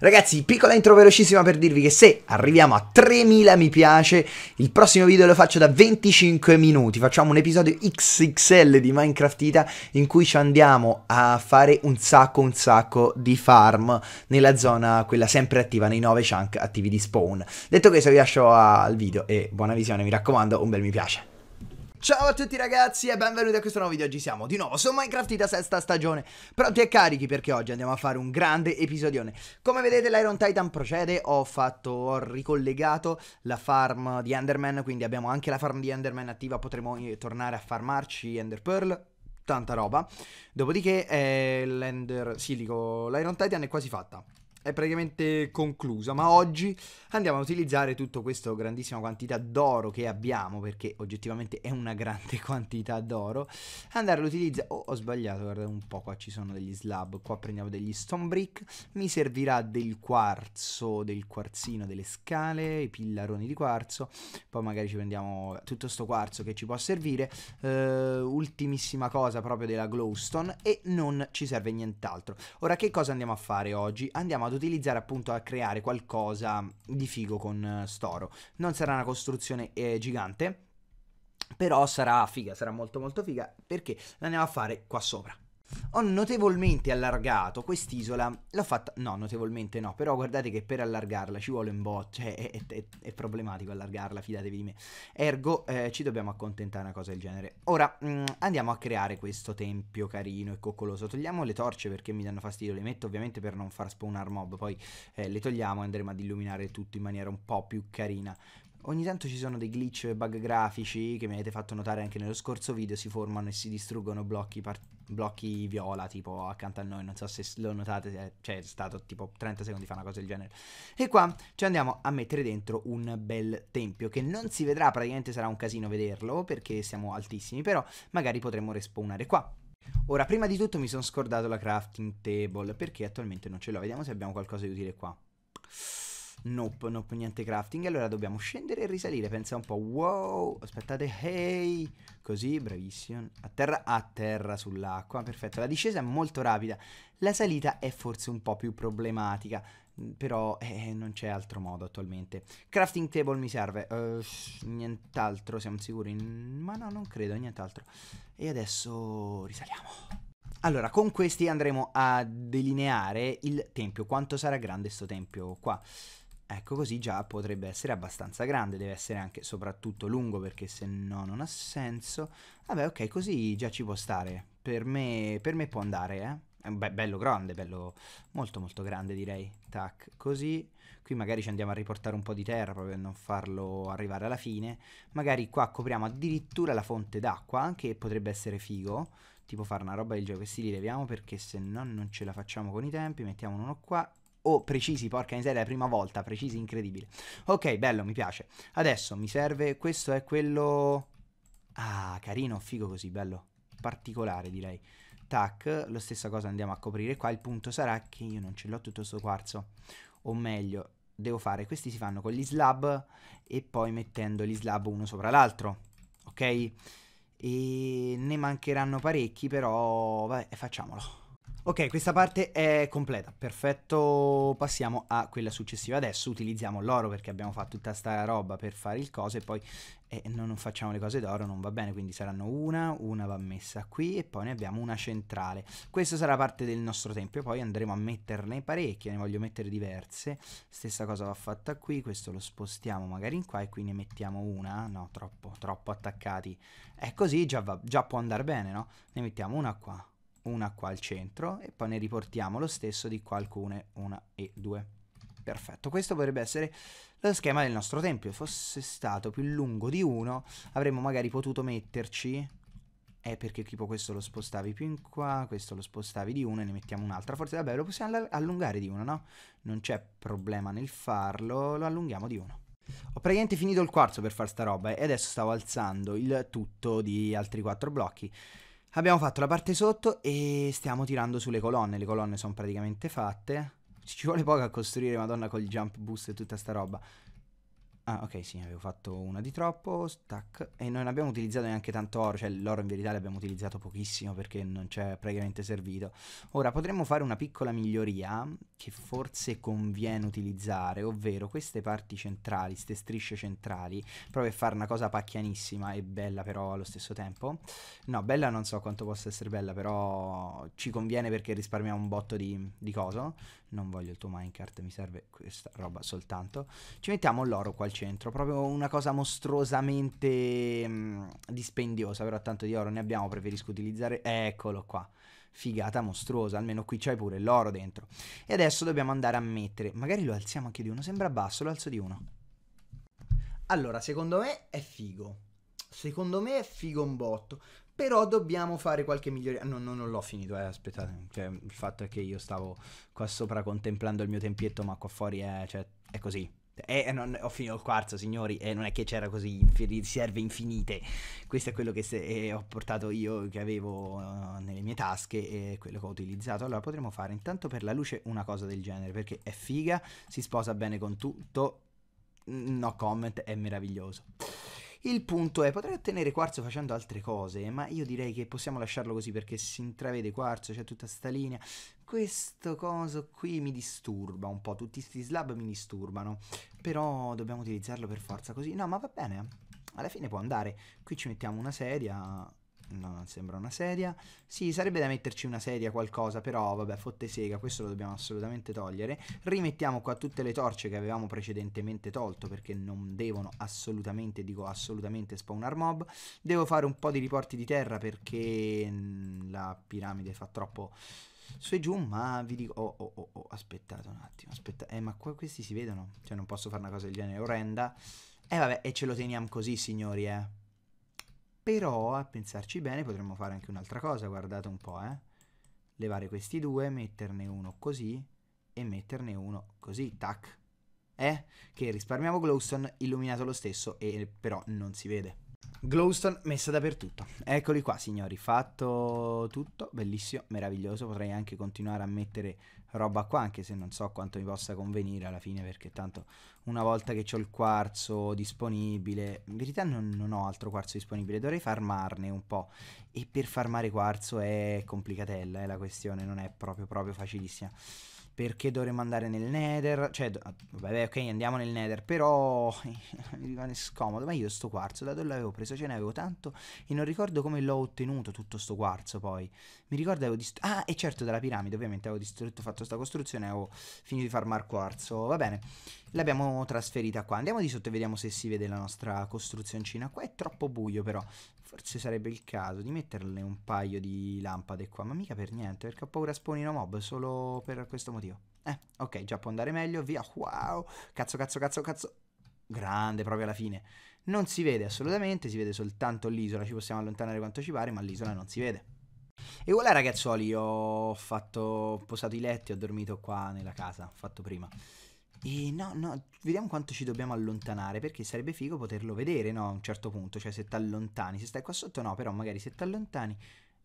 Ragazzi, piccola intro velocissima per dirvi che se arriviamo a 3000 mi piace, il prossimo video lo faccio da 25 minuti. Facciamo un episodio XXL di Minecraftita in cui ci andiamo a fare un sacco, un sacco di farm nella zona, quella sempre attiva, nei 9 chunk attivi di spawn. Detto questo vi lascio al video e buona visione, mi raccomando, un bel mi piace. Ciao a tutti ragazzi e benvenuti a questo nuovo video, oggi siamo di nuovo su Minecraft da sesta stagione. Pronti e carichi perché oggi andiamo a fare un grande episodione. Come vedete l'Iron Titan procede, ho fatto, ho ricollegato la farm di Enderman Quindi abbiamo anche la farm di Enderman attiva, potremo eh, tornare a farmarci Ender Pearl. Tanta roba. Dopodiché eh, l'Ender, sì dico, l'Iron Titan è quasi fatta è praticamente conclusa, ma oggi andiamo a utilizzare tutta questa grandissima quantità d'oro che abbiamo, perché oggettivamente è una grande quantità d'oro, andare a utilizzare... Oh, ho sbagliato, guardate un po', qua ci sono degli slab, qua prendiamo degli stone brick, mi servirà del quarzo, del quarzino, delle scale, i pillaroni di quarzo, poi magari ci prendiamo tutto sto quarzo che ci può servire, uh, ultimissima cosa proprio della glowstone e non ci serve nient'altro. Ora che cosa andiamo a fare oggi? Andiamo ad utilizzare appunto a creare qualcosa di figo con uh, Storo. Non sarà una costruzione eh, gigante, però sarà figa, sarà molto molto figa perché l'andiamo a fare qua sopra. Ho notevolmente allargato quest'isola, l'ho fatta, no notevolmente no, però guardate che per allargarla ci vuole un bot, cioè è, è, è problematico allargarla, fidatevi di me. Ergo eh, ci dobbiamo accontentare una cosa del genere. Ora mh, mm, andiamo a creare questo tempio carino e coccoloso, togliamo le torce perché mi danno fastidio, le metto ovviamente per non far spawnare mob, poi eh, le togliamo e andremo ad illuminare tutto in maniera un po' più carina. Ogni tanto ci sono dei glitch e bug grafici che mi avete fatto notare anche nello scorso video, si formano e si distruggono blocchi, blocchi viola tipo accanto a noi, non so se lo notate, eh, cioè è stato tipo 30 secondi fa una cosa del genere. E qua ci andiamo a mettere dentro un bel tempio che non si vedrà, praticamente sarà un casino vederlo perché siamo altissimi, però magari potremmo respawnare qua. Ora, prima di tutto mi sono scordato la crafting table perché attualmente non ce l'ho, vediamo se abbiamo qualcosa di utile qua. Nope, nope, niente crafting. Allora dobbiamo scendere e risalire. Pensa un po'. Wow, aspettate. Hey. Così, bravissimo. A terra, a terra sull'acqua. Perfetto. La discesa è molto rapida. La salita è forse un po' più problematica. Però eh, non c'è altro modo attualmente. Crafting table mi serve. Uh, nient'altro, siamo sicuri? Ma no, non credo, nient'altro. E adesso risaliamo. Allora, con questi andremo a delineare il tempio. Quanto sarà grande questo tempio qua? Ecco così già potrebbe essere abbastanza grande, deve essere anche soprattutto lungo perché se no non ha senso. Vabbè ok, così già ci può stare, per me, per me può andare eh. È be bello grande, bello molto molto grande direi. Tac, così. Qui magari ci andiamo a riportare un po' di terra proprio per non farlo arrivare alla fine. Magari qua copriamo addirittura la fonte d'acqua, che potrebbe essere figo. Tipo fare una roba del gioco. Questi li leviamo perché se no non ce la facciamo con i tempi. Mettiamo uno qua Oh, precisi, porca miseria, la prima volta, precisi, incredibile. Ok, bello, mi piace. Adesso mi serve, questo è quello... Ah, carino, figo così, bello. Particolare, direi. Tac, lo stessa cosa andiamo a coprire qua. Il punto sarà che io non ce l'ho tutto questo quarzo. O meglio, devo fare, questi si fanno con gli slab e poi mettendo gli slab uno sopra l'altro. Ok? E ne mancheranno parecchi, però vabbè, facciamolo. Ok, questa parte è completa, perfetto, passiamo a quella successiva. Adesso utilizziamo l'oro perché abbiamo fatto tutta sta roba per fare il coso e poi eh, non facciamo le cose d'oro, non va bene, quindi saranno una, una va messa qui e poi ne abbiamo una centrale. Questa sarà parte del nostro tempio, poi andremo a metterne parecchie, ne voglio mettere diverse. Stessa cosa va fatta qui, questo lo spostiamo magari in qua e qui ne mettiamo una, no, troppo, troppo attaccati. È così, già, va, già può andare bene, no? Ne mettiamo una qua una qua al centro e poi ne riportiamo lo stesso di qua alcune, una e due. Perfetto, questo potrebbe essere lo schema del nostro tempio. Se fosse stato più lungo di uno, avremmo magari potuto metterci... Eh, perché tipo questo lo spostavi più in qua, questo lo spostavi di uno e ne mettiamo un'altra. Forse, vabbè, lo possiamo allungare di uno, no? Non c'è problema nel farlo, lo allunghiamo di uno. Ho praticamente finito il quarzo per fare sta roba e adesso stavo alzando il tutto di altri quattro blocchi. Abbiamo fatto la parte sotto e stiamo tirando sulle colonne. Le colonne sono praticamente fatte. Ci vuole poco a costruire, madonna, col jump boost e tutta sta roba. Ah, ok, sì, avevo fatto una di troppo, stack, e non abbiamo utilizzato neanche tanto oro, cioè l'oro in verità l'abbiamo utilizzato pochissimo perché non c'è praticamente servito. Ora, potremmo fare una piccola miglioria che forse conviene utilizzare, ovvero queste parti centrali, queste strisce centrali, proprio per fare una cosa pacchianissima e bella però allo stesso tempo. No, bella non so quanto possa essere bella, però ci conviene perché risparmiamo un botto di, di coso. Non voglio il tuo minecart, mi serve questa roba soltanto. Ci mettiamo l'oro qua centro, proprio una cosa mostruosamente mh, mm, dispendiosa, però tanto di oro ne abbiamo, preferisco utilizzare, eccolo qua, figata mostruosa, almeno qui c'hai pure l'oro dentro. E adesso dobbiamo andare a mettere, magari lo alziamo anche di uno, sembra basso, lo alzo di uno. Allora, secondo me è figo. Secondo me è figo un botto. Però dobbiamo fare qualche miglioria. No, no, non l'ho finito, eh, aspettate. Cioè, il fatto è che io stavo qua sopra contemplando il mio tempietto, ma qua fuori è, cioè, è così. E non, ho finito il quarzo, signori, e non è che c'era così riserve infinite. Questo è quello che se, ho portato io, che avevo uh, nelle mie tasche, e quello che ho utilizzato. Allora potremmo fare intanto per la luce una cosa del genere, perché è figa, si sposa bene con tutto. No comment, è meraviglioso. Il punto è, potrei ottenere quarzo facendo altre cose, ma io direi che possiamo lasciarlo così perché si intravede quarzo, c'è tutta sta linea. Questo coso qui mi disturba un po', tutti questi slab mi disturbano, però dobbiamo utilizzarlo per forza così. No, ma va bene, alla fine può andare. Qui ci mettiamo una sedia, No, non sembra una sedia. Sì, sarebbe da metterci una sedia, qualcosa, però vabbè, fotte sega, questo lo dobbiamo assolutamente togliere. Rimettiamo qua tutte le torce che avevamo precedentemente tolto, perché non devono assolutamente, dico assolutamente, spawnar mob. Devo fare un po' di riporti di terra perché mm, la piramide fa troppo su e giù, ma vi dico... Oh, oh, oh, oh aspettate un attimo, aspettate. Eh, ma qua questi si vedono? Cioè, non posso fare una cosa del genere, orrenda. Eh, vabbè, e ce lo teniamo così, signori, eh. Però a pensarci bene potremmo fare anche un'altra cosa, guardate un po', eh. Levare questi due, metterne uno così e metterne uno così, tac. Eh? Che risparmiamo glowstone illuminato lo stesso e però non si vede. Glowstone messa dappertutto. Eccoli qua, signori. Fatto tutto. Bellissimo, meraviglioso. Potrei anche continuare a mettere roba qua, anche se non so quanto mi possa convenire alla fine, perché tanto una volta che ho il quarzo disponibile, in verità non, non ho altro quarzo disponibile, dovrei farmarne un po'. E per farmare quarzo è complicatella, eh, la questione, non è proprio, proprio facilissima perché dovremmo andare nel nether, cioè, vabbè, ok, andiamo nel nether, però mi rimane scomodo, ma io sto quarzo, da dove l'avevo preso, ce ne avevo tanto e non ricordo come l'ho ottenuto tutto sto quarzo poi, mi ricordo avevo distrutto, ah, e certo dalla piramide, ovviamente avevo distrutto, fatto sta costruzione, avevo finito di farmar quarzo, va bene, l'abbiamo trasferita qua, andiamo di sotto e vediamo se si vede la nostra costruzioncina, qua è troppo buio però, forse sarebbe il caso di metterle un paio di lampade qua, ma mica per niente, perché ho paura spawnino mob, solo per questo motivo. Eh, ok, già può andare meglio, via, wow, cazzo, cazzo, cazzo, cazzo, grande proprio alla fine. Non si vede assolutamente, si vede soltanto l'isola, ci possiamo allontanare quanto ci pare, ma l'isola non si vede. E voilà ragazzuoli, ho fatto, ho posato i letti, ho dormito qua nella casa, ho fatto prima. E no, no, vediamo quanto ci dobbiamo allontanare, perché sarebbe figo poterlo vedere, no, a un certo punto, cioè se ti allontani, se stai qua sotto no, però magari se ti allontani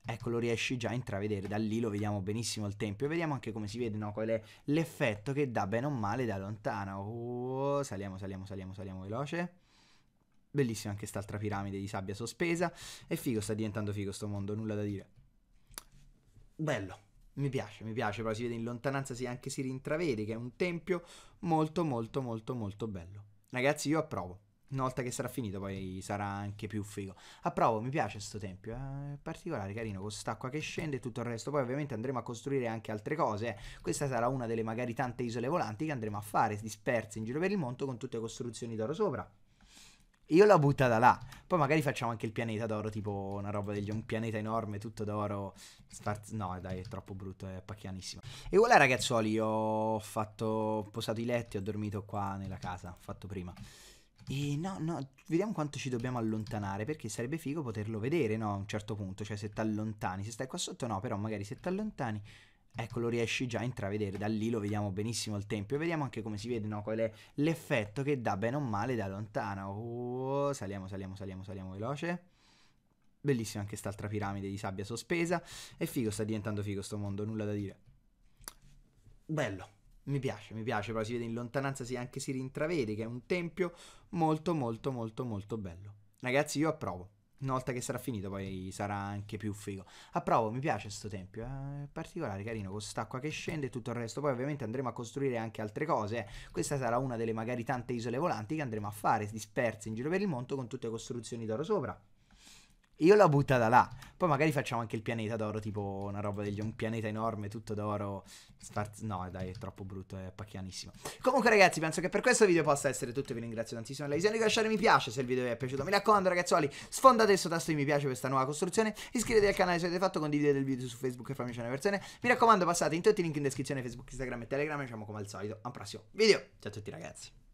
ecco lo riesci già a intravedere, da lì lo vediamo benissimo il tempio e vediamo anche come si vede no, qual è l'effetto che dà bene o male da lontano. Oh, saliamo, saliamo, saliamo, saliamo veloce. Bellissima anche quest'altra piramide di sabbia sospesa. E figo, sta diventando figo sto mondo, nulla da dire. Bello, mi piace, mi piace, però si vede in lontananza, si anche si rintravede che è un tempio molto molto molto molto bello. Ragazzi, io approvo. Una volta che sarà finito poi sarà anche più figo. Approvo, mi piace questo tempio, è particolare, carino, con quest'acqua che scende e tutto il resto. Poi ovviamente andremo a costruire anche altre cose. Eh. Questa sarà una delle magari tante isole volanti che andremo a fare, disperse in giro per il mondo con tutte costruzioni d'oro sopra. Io l'ho buttata là. Poi magari facciamo anche il pianeta d'oro, tipo una roba degli un pianeta enorme, tutto d'oro. No, dai, è troppo brutto, è pacchianissimo. E voilà ragazzuoli, ho fatto ho posato i letti, ho dormito qua nella casa, ho fatto prima. E no, no, vediamo quanto ci dobbiamo allontanare, perché sarebbe figo poterlo vedere, no, a un certo punto, cioè se ti allontani, se stai qua sotto no, però magari se ti allontani, ecco, lo riesci già a intravedere, da lì lo vediamo benissimo il tempio, e vediamo anche come si vede, no, qual è l'effetto che dà bene o male da lontano. Oh, saliamo, saliamo, saliamo, saliamo veloce. Bellissima anche quest'altra piramide di sabbia sospesa, e figo, sta diventando figo sto mondo, nulla da dire. Bello. mi piace, mi piace, però si vede in lontananza, si anche si rintravede che è un tempio molto molto molto molto bello. Ragazzi, io approvo. Una volta che sarà finito poi sarà anche più figo. Approvo, mi piace questo tempio, è particolare, carino, con quest'acqua che scende e tutto il resto. Poi ovviamente andremo a costruire anche altre cose. Eh. Questa sarà una delle magari tante isole volanti che andremo a fare disperse in giro per il mondo con tutte costruzioni d'oro sopra. Io l'ho buttata là. Poi magari facciamo anche il pianeta d'oro, tipo una roba degli un pianeta enorme, tutto d'oro. No, dai, è troppo brutto, è pacchianissimo. Comunque, ragazzi, penso che per questo video possa essere tutto. Vi ringrazio tantissimo la visione. Lasciate mi piace se il video vi è piaciuto. Mi raccomando, ragazzuoli, sfondate questo tasto di mi piace per questa nuova costruzione. Iscrivetevi al canale se avete fatto, condividete il video su Facebook e fammi una versione. Mi raccomando, passate in tutti i link in descrizione Facebook, Instagram e Telegram. Ci vediamo come al solito a un prossimo video. Ciao a tutti, ragazzi.